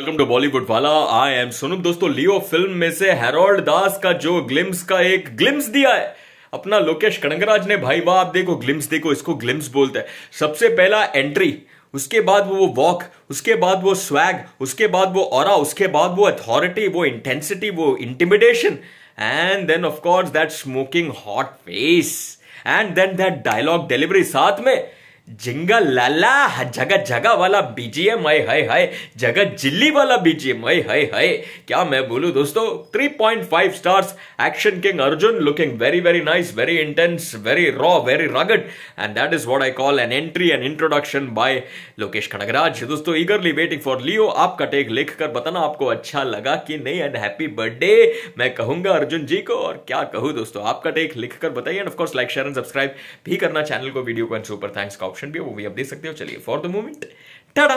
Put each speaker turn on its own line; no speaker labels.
Welcome to Bollywood वाला I am सुनुप दोस्तों लियो film में से हेरोल्ड दास का जो ग्लिम्स का एक ग्लिम्स दिया है। अपना लोकेश कड़ंगराज ने, भाई वाह, आप देखो ग्लिम्स देखो, इसको ग्लिम्स बोलते हैं। सबसे पहला एंट्री उसके बाद वो वॉक उसके बाद वो स्वैग उसके बाद वो और उसके बाद वो अथॉरिटी वो इंटेंसिटी वो intimidation and then of course that smoking hot face and then that dialogue delivery साथ में। जिंगा लाला जगह जगह वाला बीजीएम हाय हाय हाय जगह जिल्ली वाला बीजीएम हाय हाय हाय। क्या मैं बोलूँ दोस्तों? 3.5 stars action king Arjun looking very very nice very intense very raw very rugged and that is what I call an entry and introduction by Lokesh Kanagaraj दोस्तों ईगरली वेटिंग फॉर लियो आपका take लिख कर बताना आपको अच्छा लगा कि नहीं? एंड हैप्पी बर्थडे मैं कहूँगा अर्जुन जी को। और क्या कहूँ दोस्तों, आपका टेक लिख कर बताइए and of course like share and subscribe भी करना चैनल को वीडियो को एंड सुपर थैंक्स का ऑप्शन भी है वो भी आप देख सकते हो। चलिए फॉर द मोमेंट टाटा